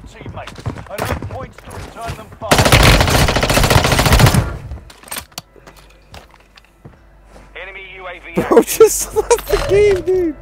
teammates Enough points to return them fast. Enemy UAV Bro just left the game, dude.